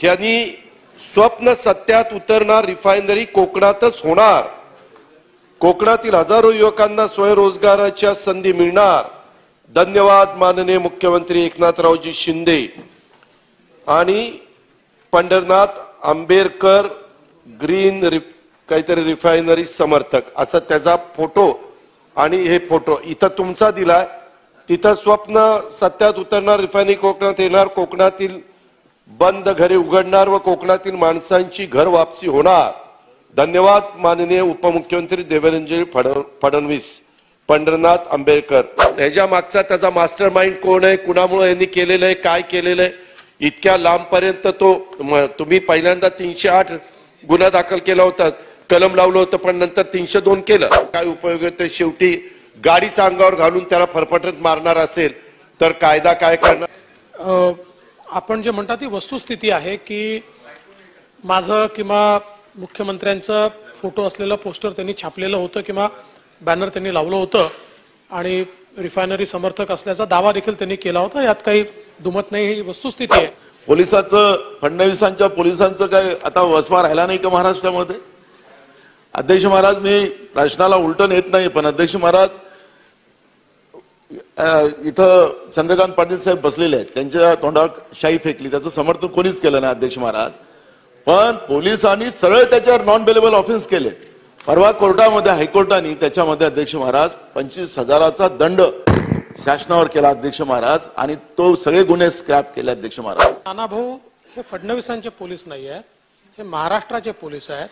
ह्यांनी स्वप्न सत्यात उतरणार रिफायनरी कोकणातच होणार. कोकणातील हजारो युवकांना स्वयंरोजगाराच्या संधी मिळणार. धन्यवाद माननीय मुख्यमंत्री एकनाथरावजी शिंदे. आणि पंढरनाथ आंबेडकर ग्रीन रि काहीतरी रिफायनरी समर्थक असा त्याचा फोटो आणि हे फोटो इथं तुमचा दिलाय. तिथं स्वप्न सत्यात उतरणार रिफायनरी कोकणात येणार कोकणातील बंद घरे उघडणार व कोकणातील माणसांची घर वापसी होणार. धन्यवाद माननीय उपमुख्यमंत्री देवेंद्रजी फडणवीस पंढरनाथ आंबेडकर. ह्याच्या मागचा त्याचा मास्टर माइंड कोण आहे कुणामुळे यांनी केलेलं आहे काय केलेलं आहे इतक्या लांबपर्यंत तो तुम्ही पहिल्यांदा तीनशे आठ गुन्हा दाखल केला होता कलम लावलं होतं पण नंतर तीनशे दोन केलं. काय उपयोग आहे शेवटी गाडीचा अंगावर घालून त्याला फरफटत मारणार असेल तर कायदा काय करणार? आपण जे म्हणता ती वस्तुस्थिती आहे की माझं किंवा मुख्यमंत्र्यांचं फोटो असलेलं पोस्टर त्यांनी छापलेलं होतं किंवा बॅनर त्यांनी लावलं होतं आणि रिफायनरी समर्थक असल्याचा दावा देखील त्यांनी केला होता. यात काही दुमत नाही ही वस्तुस्थिती आहे. पोलिसांचं फडणवीसांच्या पोलिसांचं काय आता वसवा राहिला नाही का महाराष्ट्रामध्ये? अध्यक्ष महाराज मी प्रश्नाला उलट नेत नाही पण अध्यक्ष महाराज इथं चंद्रकांत पाटील साहेब बसलेले आहेत. त्यांच्या तोंडावर शाई फेकली. त्याचं समर्थन कोणीच केलं नाही अध्यक्ष महाराज. पण पोलिसांनी सरळ त्याच्यावर नॉन बेलेबल ऑफेन्स केले. परवा कोर्टामध्ये हायकोर्टाने त्याच्यामध्ये अध्यक्ष महाराज पंचवीस हजाराचा दंड शासनावर केला अध्यक्ष महाराज. आणि तो सगळे गुन्हे स्क्रॅप केले अध्यक्ष महाराज. नाना भाऊ हे फडणवीसांचे पोलीस नाही आहेत हे महाराष्ट्राचे पोलीस आहेत.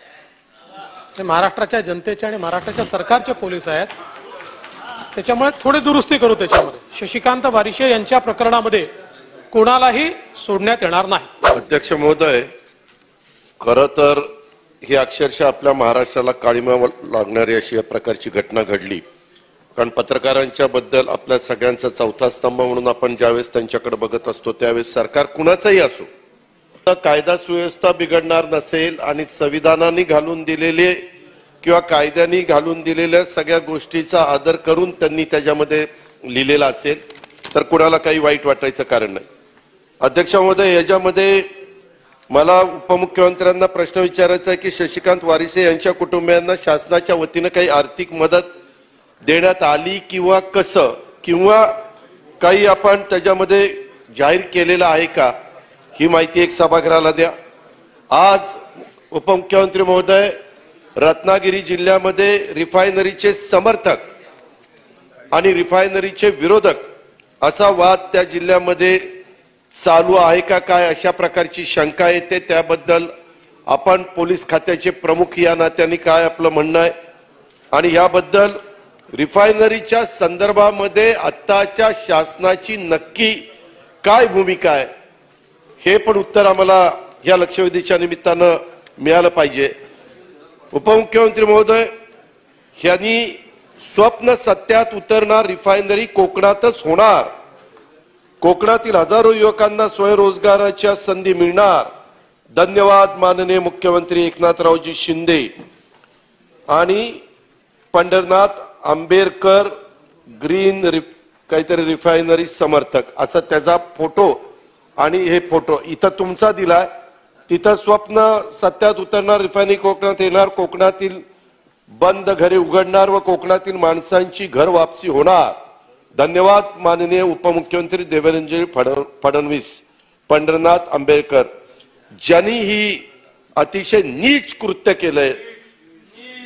हे महाराष्ट्राच्या जनतेचे आणि महाराष्ट्राच्या सरकारचे पोलीस आहेत. त्याच्यामुळे थोडी दुरुस्ती करू त्याच्यामध्ये. शशिकांत वारिशे यांच्या प्रकरणामध्ये कोणालाही सोडण्यात येणार नाही. अध्यक्ष महोदय खर तर ही अक्षरशः आपल्या महाराष्ट्राला काळीमा लागणारी अशी या प्रकारची घटना घडली. कारण पत्रकारांच्या बद्दल आपल्या सगळ्यांचा चौथा स्तंभ म्हणून आपण ज्यावेळेस त्यांच्याकडे बघत असतो त्यावेळेस सरकार कुणाचंही असो. तर कायदा सुव्यवस्था बिघडणार नसेल आणि संविधानाने घालून दिलेले किंवा कायद्याने घालून दिलेल्या सगळ्या गोष्टीचा आदर करून त्यांनी त्याच्यामध्ये लिहिलेला असेल तर कुणाला काही वाईट वाटायचं कारण नाही. अध्यक्ष महोदय याच्यामध्ये मला उपमुख्यमंत्र्यांना प्रश्न विचारायचा आहे की शशिकांत वारिसे यांच्या कुटुंबियांना शासनाच्या वतीनं काही आर्थिक मदत देण्यात आली किंवा कसं? किंवा काही आपण त्याच्यामध्ये जाहीर केलेलं आहे का? ही माहिती एक सभागृहाला द्या. आज उपमुख्यमंत्री महोदय रत्नागिरी जिल्ह्यामध्ये रिफायनरीचे समर्थक आणि रिफायनरीचे विरोधक असा वाद त्या जिल्ह्यामध्ये चालू आहे का काय अशा प्रकारची शंका येते. त्याबद्दल आपण पोलीस खात्याचे प्रमुख या नात्याने काय आपलं म्हणणं आहे. आणि याबद्दल रिफायनरीच्या संदर्भामध्ये आत्ताच्या शासनाची नक्की काय भूमिका आहे हे पण उत्तर आम्हाला या लक्षवेधीच्या निमित्तानं मिळालं पाहिजे. उपमुख्यमंत्री महोदय यांनी स्वप्न सत्यात उतरणार रिफायनरी कोकणातच होणार. कोकणातील हजारो युवकांना स्वयंरोजगाराच्या संधी मिळणार. धन्यवाद माननीय मुख्यमंत्री एकनाथरावजी शिंदे. आणि पंढरनाथ आंबेडकर ग्रीन रि काहीतरी रिफायनरी समर्थक असा त्याचा फोटो आणि हे फोटो इथं तुमचा दिलाय. तिथं स्वप्न सत्यात उतरणार रिफायनरी कोकणात येणार कोकणातील बंद घरे उघडणार व कोकणातील माणसांची घर वापसी होणार. धन्यवाद माननीय उपमुख्यमंत्री देवेंद्रजी फड- फडणवीस पंढरनाथ आंबेडकर ज्यांनी ही अतिशय नीच कृत्य केलंय.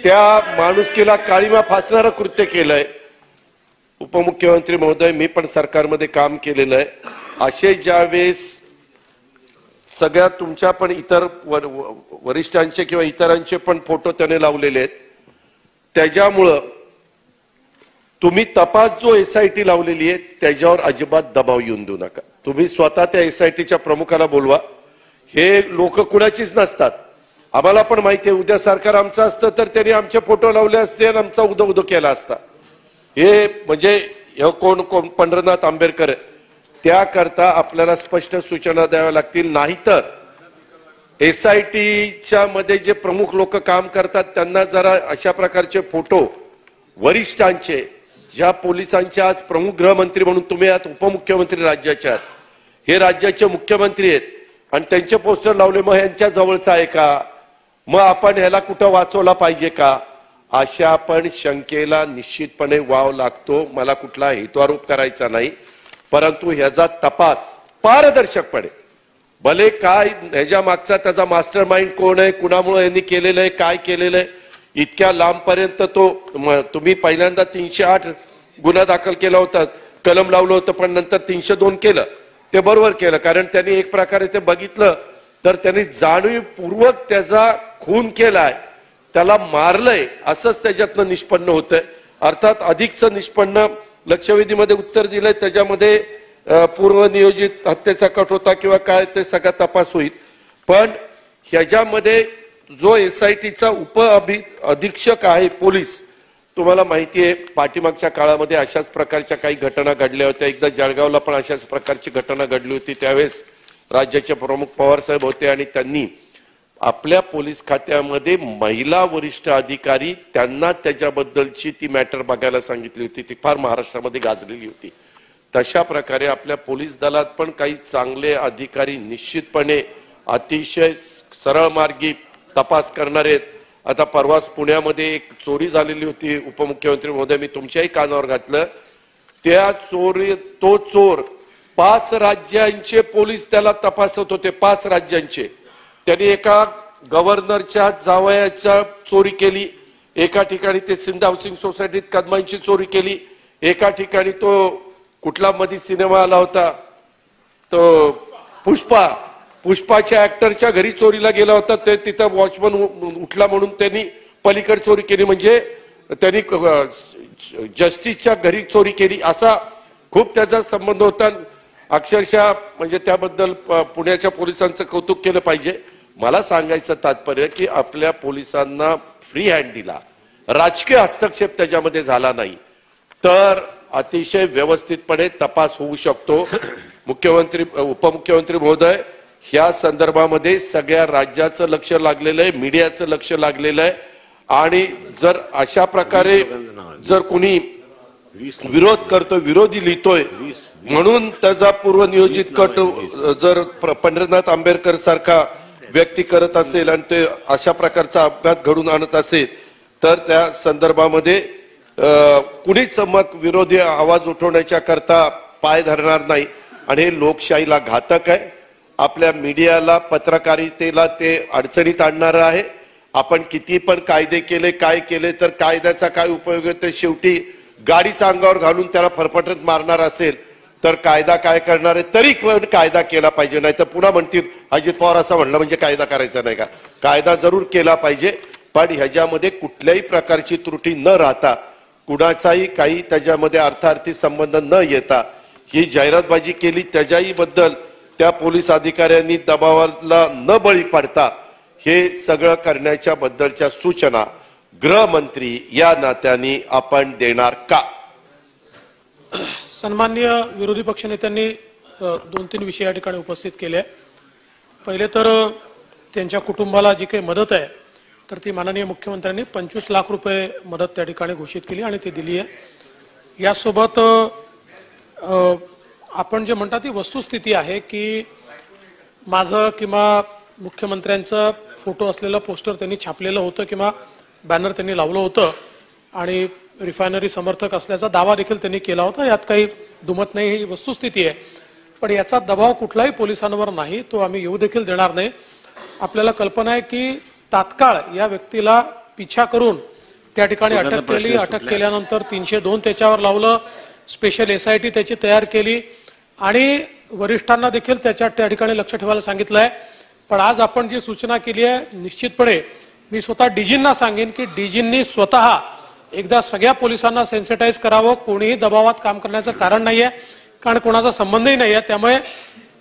त्या माणुसकीला काळीमा फासणारं कृत्य केलंय. उपमुख्यमंत्री महोदय मी पण सरकारमध्ये काम केलेलं आहे. असे ज्यावेळेस सगळ्या तुमच्या पण इतर वरिष्ठांचे किंवा इतरांचे पण फोटो त्याने लावलेले आहेत. त्याच्यामुळं तुम्ही तपास जो एस आय टी लावलेली आहे त्याच्यावर अजिबात दबाव येऊन देऊ नका. तुम्ही स्वतः त्या एस आय टीच्या प्रमुखाला बोलवा. हे लोक कुणाचीच नसतात. आम्हाला पण माहिती आहे उद्या सरकार आमचं असतं तर त्यांनी आमचे फोटो लावले असते आणि आमचा उदो उदो केला असता. हे म्हणजे हे कोण कोण? पंढरनाथ आंबेडकर आहे. त्याकरता आपल्याला स्पष्ट सूचना द्याव्या लागतील. नाहीतर एस आय टीच्या मध्ये जे प्रमुख लोक काम करतात त्यांना जरा अशा प्रकारचे फोटो वरिष्ठांचे ज्या पोलिसांच्या आज प्रमुख गृहमंत्री म्हणून तुम्ही आहात उपमुख्यमंत्री राज्याचे आहात हे राज्याचे मुख्यमंत्री आहेत आणि त्यांचे पोस्टर लावले मग यांच्या जवळचा आहे का? मग आपण ह्याला कुठं वाचवला पाहिजे का? अशा पण शंकेला निश्चितपणे वाव लागतो. मला कुठला हेतुआरोप करायचा नाही. परंतु ह्याचा तपास पारदर्शकपणे. भले काय ह्याच्या मागचा त्याचा मास्टर माइंड कोण आहे कुणामुळे यांनी केलेलं आहे काय केलेलं आहे इतक्या लांबपर्यंत तो तुम्ही पहिल्यांदा तीनशे आठ गुन्हा दाखल केला होता कलम लावलं होतं पण नंतर तीनशे दोन केलं. ते बरोबर केलं कारण त्यांनी एक प्रकारे ते बघितलं तर त्यांनी जाणीवपूर्वक त्याचा खून केलाय त्याला मारलंय असंच त्याच्यातनं निष्पन्न होतंय. अर्थात अधिकचं निष्पन्न लक्षवेधीमध्ये उत्तर दिलंय त्याच्यामध्ये पूर्वनियोजित हत्येचा कट होता किंवा काय ते सगळा तपास होईल. पण ह्याच्यामध्ये जो एस आय टीचा उप अधीक्षक आहे पोलीस तुम्हाला माहिती आहे पाठीमागच्या काळामध्ये अशाच प्रकारच्या काही घटना घडल्या होत्या. एकदा जळगावला पण अशाच प्रकारची घटना घडली होती. त्यावेळेस राज्याचे प्रमुख पवार साहेब होते आणि त्यांनी आपल्या पोलीस खात्यामध्ये महिला वरिष्ठ अधिकारी त्यांना त्याच्याबद्दलची ती मॅटर बघायला सांगितली होती. ती फार महाराष्ट्रामध्ये गाजलेली होती. तशा प्रकारे आपल्या पोलीस दलात पण काही चांगले अधिकारी निश्चितपणे अतिशय सरळ मार्गी तपास करणारे आहेत. आता परवाच पुण्यामध्ये एक चोरी झालेली होती. उपमुख्यमंत्री महोदय मी तुमच्याही कानावर घातलं. त्या चोरी तो चोर पाच राज्यांचे पोलीस त्याला तपासत होते पाच राज्यांचे. त्यांनी एका गव्हर्नरच्या जावयाच्या चोरी केली. एका ठिकाणी ते सिंध हाऊसिंग सोसायटीत कदमांची चोरी केली. एका ठिकाणी तो कुठला मधी सिनेमा आला होता. तो पुष्पा पुष्पाच्या ऍक्टरच्या घरी चोरीला गेला होता. ते तिथं वॉचमन उठला म्हणून त्यांनी पलीकड चोरी केली. म्हणजे त्यांनी जस्टिसच्या घरी चोरी केली. असा खूप त्याचा संबंध होता. अक्षरशः म्हणजे त्याबद्दल प- पुण्याच्या पोलिसांचं कौतुक केलं पाहिजे. मला सांगायचं तात्पर्य की आपल्या पोलिसांना फ्री हँड दिला. राजकीय हस्तक्षेप त्याच्यामध्ये झाला नाही. तर अतिशय व्यवस्थितपणे तपास होऊ शकतो. मुख्यमंत्री उपमुख्यमंत्री महोदय ह्या संदर्भामध्ये सगळ्या राज्याचं लक्ष लागलेलं आहे मीडियाचं लक्ष लागलेलं आहे. आणि जर अशा प्रकारे जर कोणी विरोध करतो विरोधी लिहितोय म्हणून त्याचा पूर्वनियोजित कट जर पंढरीनाथ आंबेडकर सारखा व्यक्ती करत असेल आणि ते अशा प्रकारचा अपघात घडून आणत असेल तर त्या संदर्भामध्ये कुणीच मग विरोधी आवाज उठवण्याच्या करता पाय धरणार नाही. आणि हे लोकशाहीला घातक आहे. आपल्या मीडियाला पत्रकारितेला ते अडचणीत आणणार आहे. आपण किती पण कायदे केले काय केले तर कायद्याचा काय उपयोग आहे ते शेवटी गाडीचा अंगावर घालून त्याला फरफटत मारणार असेल. तर कायदा काय करणार आहे? तरी पण कायदा केला पाहिजे नाही तर पुन्हा म्हणतील अजित पवार असं म्हणलं म्हणजे कायदा करायचा नाही का? कायदा जरूर केला पाहिजे पण ह्याच्यामध्ये कुठल्याही प्रकारची त्रुटी न राहता कुणाचाही काही त्याच्यामध्ये अर्थार्थी संबंध न येता ही जाहिरातबाजी केली त्याच्याही बद्दल त्या पोलीस अधिकाऱ्यांनी दबावाला न बळी पडता हे सगळं करण्याच्या बद्दलच्या सूचना गृहमंत्री या नात्याने आपण देणार का? सन्मान्य विरोधी पक्षनेत्यांनी दोन तीन विषय या ठिकाणी उपस्थित केले आहे. पहिले तर त्यांच्या कुटुंबाला जी काही मदत आहे तर ती माननीय मुख्यमंत्र्यांनी पंचवीस लाख रुपये मदत त्या ठिकाणी घोषित केली आणि ती दिली आहे यासोबत आपण जे म्हणतात ती वस्तुस्थिती आहे की माझं किंवा मुख्यमंत्र्यांचं फोटो असलेलं पोस्टर त्यांनी छापलेलं होतं किंवा बॅनर त्यांनी लावलं होतं आणि रिफायनरी समर्थक असल्याचा दावा देखील त्यांनी केला होता. यात काही दुमत नाही ही वस्तुस्थिती आहे. पण याचा दबाव कुठलाही पोलिसांवर नाही तो आम्ही येऊ देखील देणार नाही. आपल्याला कल्पना आहे की तात्काळ या व्यक्तीला पिछा करून त्या ठिकाणी अटक केली. अटक केल्यानंतर तीनशे दोन त्याच्यावर लावलं. स्पेशल एस आय टी त्याची तयार केली. आणि वरिष्ठांना देखील त्याच्या त्या ठिकाणी लक्ष ठेवायला सांगितलं आहे पण आज आपण जी सूचना केली आहे निश्चितपणे मी स्वतः डीजींना सांगेन की डीजींनी स्वतः एकदा सगळ्या पोलिसांना सेन्सिटाईज करावं कोणीही दबावात काम करण्याचं कारण नाहीये कारण कोणाचा संबंधही नाही आहे त्यामुळे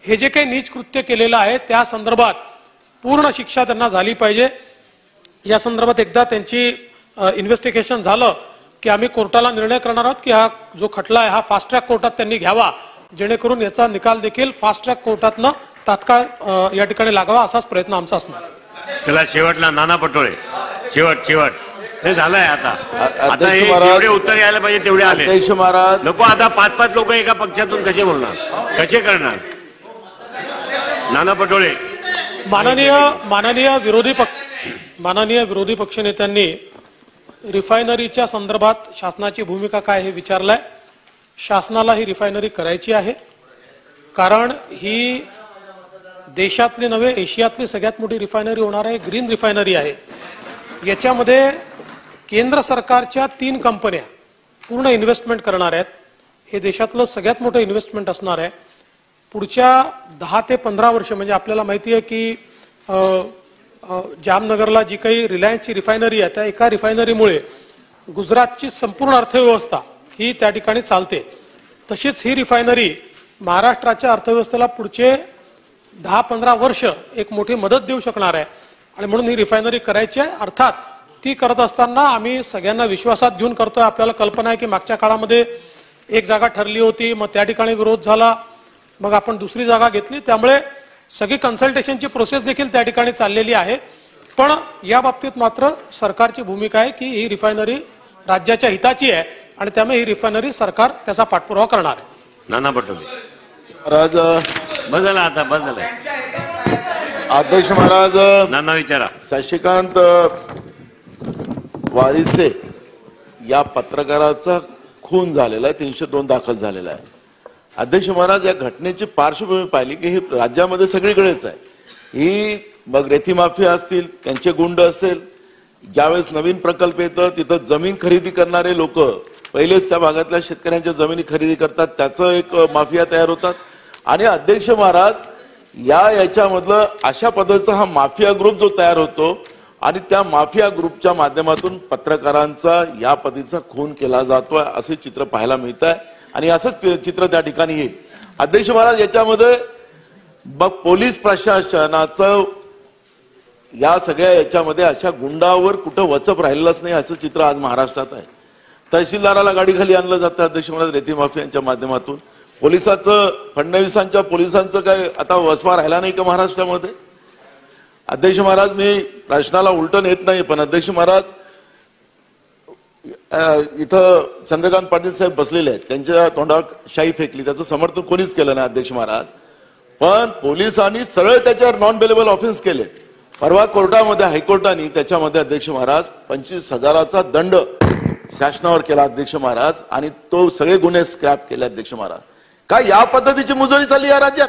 हे जे काही नीच कृत्य केलेलं आहे त्या संदर्भात पूर्ण शिक्षा त्यांना झाली पाहिजे. या संदर्भात एकदा त्यांची इन्व्हेस्टिगेशन झालं की आम्ही कोर्टाला निर्णय करणार आहोत की हा जो खटला आहे हा फास्ट ट्रॅक कोर्टात त्यांनी घ्यावा. जेणेकरून याचा निकाल देखील फास्ट ट्रॅक कोर्टातनं तात्काळ या ठिकाणी लागावा असाच प्रयत्न आमचा असणार चला शेवटला नाना पटोळे. शेवट शेवट. हे झालंय आता. आता अध्यक्ष हे महाराज- जेवढे उत्तर यायला पाहिजे तेवढे आले. अध्यक्ष महाराज नको आता पाच पाच लोक एका पक्षातून कसे बोलणार? कसे करणार? नाना पटोळे. माननीय माननीय विरोधी पक्ष माननीय विरोधी पक्षनेत्यांनी रिफायनरीच्या संदर्भात शासनाची भूमिका काय हे विचारलंय. शासनाला ही रिफायनरी करायची आहे. कारण ही देशातली नव्हे एशियातली सगळ्यात मोठी रिफायनरी होणार आहे ग्रीन रिफायनरी आहे. याच्यामध्ये केंद्र सरकारच्या तीन कंपन्या पूर्ण इन्व्हेस्टमेंट करणार आहेत. हे देशातलं सगळ्यात मोठं इन्व्हेस्टमेंट असणार आहे. पुढच्या दहा ते पंधरा वर्ष म्हणजे आपल्याला माहिती आहे की जामनगरला जी काही रिलायन्सची रिफायनरी आहे त्या एका रिफायनरीमुळे गुजरातची संपूर्ण अर्थव्यवस्था ही त्या ठिकाणी चालते. तशीच ही रिफायनरी महाराष्ट्राच्या अर्थव्यवस्थेला पुढचे दहा पंधरा वर्ष एक मोठी मदत देऊ शकणार आहे. आणि म्हणून ही रिफायनरी करायची आहे. अर्थात ती करत असताना आम्ही सगळ्यांना विश्वासात घेऊन करतोय. आपल्याला कल्पना आहे की मागच्या काळामध्ये एक जागा ठरली होती मग त्या ठिकाणी विरोध झाला मग आपण दुसरी जागा घेतली. त्यामुळे सगळी कन्सल्टेशनची प्रोसेस देखील त्या ठिकाणी चाललेली आहे. पण या बाबतीत मात्र सरकारची भूमिका आहे की ही रिफायनरी राज्याच्या हिताची आहे आणि त्यामुळे ही रिफायनरी सरकार त्याचा पाठपुरावा करणार आहे. नाना पटोळे महाराज बदला आता बदला अध्यक्ष महाराज नाना विचारा. शशिकांत वारिसे या पत्रकाराचा खून झालेला आहे तीनशे दोन दाखल झालेला आहे. अध्यक्ष महाराज या घटनेची पार्श्वभूमी पाहिली की ही राज्यामध्ये सगळीकडेच आहे. ही मग रेती माफिया असतील त्यांचे गुंड असेल ज्यावेळेस नवीन प्रकल्प येतं तिथं जमीन खरेदी करणारे लोक पहिलेच त्या भागातल्या शेतकऱ्यांच्या जमिनी खरेदी करतात त्याचं एक माफिया तयार होतात. आणि अध्यक्ष महाराज या याच्यामधलं अशा पद्धतीचा हा माफिया ग्रुप जो तयार होतो आणि त्या माफिया ग्रुपच्या माध्यमातून पत्रकारांचा या पद्धतीचा खून केला जातोय असे चित्र पाहायला मिळत आहे आणि असंच चित्र त्या ठिकाणी येईल. अध्यक्ष महाराज याच्यामध्ये मग पोलीस प्रशासनाचं या सगळ्या याच्यामध्ये अशा गुंडावर कुठं वचप राहिलेलंच नाही असं चित्र आज महाराष्ट्रात आहे. तहसीलदाराला गाडी खाली आणलं जातं अध्यक्ष महाराज रेती माफियांच्या माध्यमातून. पोलिसाचं फडणवीसांच्या पोलिसांचं काय आता वसवा राहिला नाही का महाराष्ट्रामध्ये? अध्यक्ष महाराज मी प्रश्नाला उलटून येत नाही पण अध्यक्ष महाराज इथं चंद्रकांत पाटील साहेब बसलेले आहेत. त्यांच्या तोंडावर शाई फेकली. त्याचं समर्थन कोणीच केलं नाही अध्यक्ष महाराज. पण पोलिसांनी सरळ त्याच्यावर नॉन बेलेबल ऑफेन्स केले. परवा कोर्टामध्ये हायकोर्टाने त्याच्यामध्ये अध्यक्ष महाराज पंचवीस हजाराचा दंड शासनावर केला अध्यक्ष महाराज आणि तो सगळे गुन्हे स्क्रॅप केले अध्यक्ष महाराज. काय या पद्धतीची मुजोरी चालली या राज्यात?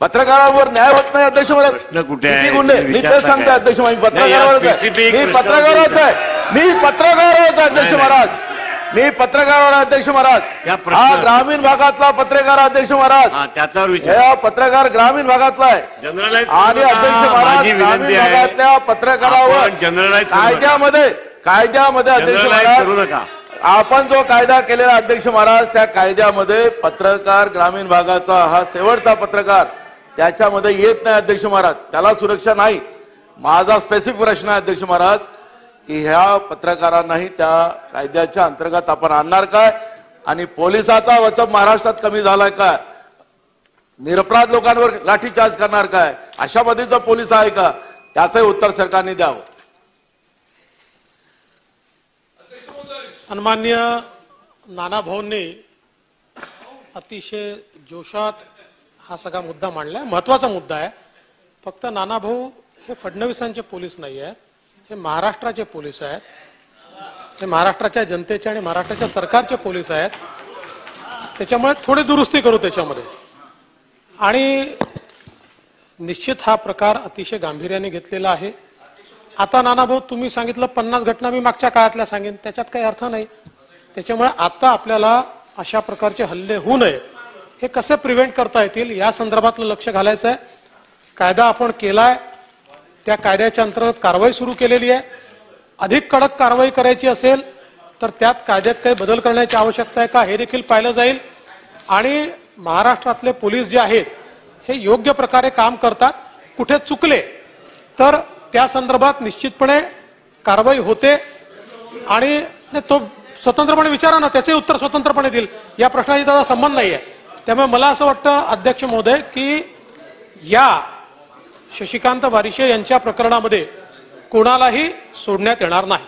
पत्रकारांवर न्याय होत नाही अध्यक्ष महाराज प्रश्न कुठे आहे? गुन्हे? मी तेच विचारता सांगतो काय? अध्यक्ष महाराज मी नाही, या पत्रकारावरच आहे. Specific मी प्रश्नावर पत्रकारावरच. आहे. मी पत्रकारावरच आहे अध्यक्ष नाही, महाराज. मी पत्रकारावर आहे, अध्यक्ष महाराज. या प्रश्न- हा ग्रामीण भागातला पत्रकार आहे, अध्यक्ष महाराज. हा त्याच्यावर विचार. हा पत्रकार ग्रामीण भागातला आहे. जनरलाइज आणि अध्यक्ष महाराज माझी ग्रामीण विनंती आहे. भागातल्या पत्रकारावर आपण generalize करू नका. कायद्यामध्ये कायद्यामध्ये अध्यक्ष Generalize करू महाराज नका. आपण जो कायदा केलेला अध्यक्ष महाराज त्या कायद्यामध्ये पत्रकार ग्रामीण भागाचा हा शेवटचा पत्रकार. त्याच्यामध्ये येत नाही अध्यक्ष महाराज. त्याला सुरक्षा नाही. माझा स्पेसिफिक प्रश्न आहे अध्यक्ष महाराज की ह्या पत्रकारांनाही त्या कायद्याच्या अंतर्गत आपण आणणार काय? आणि पोलिसाचा वचप महाराष्ट्रात कमी झालाय काय निरपराध लोकांवर लाठीचार्ज करणार काय? अशा पद्धतीचा पोलीस आहे का? त्याचंही उत्तर सरकारने द्यावं. सन्मान्य नाना भाऊंनी अतिशय जोशात हा सगळा मुद्दा मांडलाय. महत्त्वाचा मुद्दा आहे. फक्त नाना भाऊ हे फडणवीसांचे पोलीस नाही आहेत हे महाराष्ट्राचे पोलीस आहेत. हे महाराष्ट्राच्या जनतेचे आणि महाराष्ट्राच्या सरकारचे पोलीस आहेत. त्याच्यामुळे थोडी दुरुस्ती करू त्याच्यामध्ये. आणि निश्चित हा प्रकार अतिशय गांभीर्याने घेतलेला आहे. आता नाना भाऊ तुम्ही सांगितलं पन्नास घटना मी मागच्या काळातल्या सांगेन. त्याच्यात काही अर्थ नाही. त्याच्यामुळे आता आपल्याला अशा प्रकारचे हल्ले होऊ नये हे कसे प्रिव्हेंट करता येतील? या संदर्भातलं लक्ष घालायचं आहे कायदा आपण केलाय. त्या कायद्याच्या अंतर्गत कारवाई सुरू केलेली आहे. अधिक कडक कारवाई करायची असेल तर त्यात कायद्यात काही बदल करण्याची आवश्यकता आहे का हे देखील पाहिलं जाईल. आणि महाराष्ट्रातले पोलीस जे आहेत हे योग्य प्रकारे काम करतात. कुठे चुकले तर त्या संदर्भात निश्चितपणे कारवाई होते. आणि नाही, तो स्वतंत्रपणे विचारा ना त्याचे उत्तर स्वतंत्रपणे देईल. या प्रश्नाशी त्याचा संबंध नाही आहे त्यामुळे मला असं वाटतं अध्यक्ष महोदय की या शशिकांत वारिशे यांच्या प्रकरणामध्ये कोणालाही सोडण्यात येणार नाही.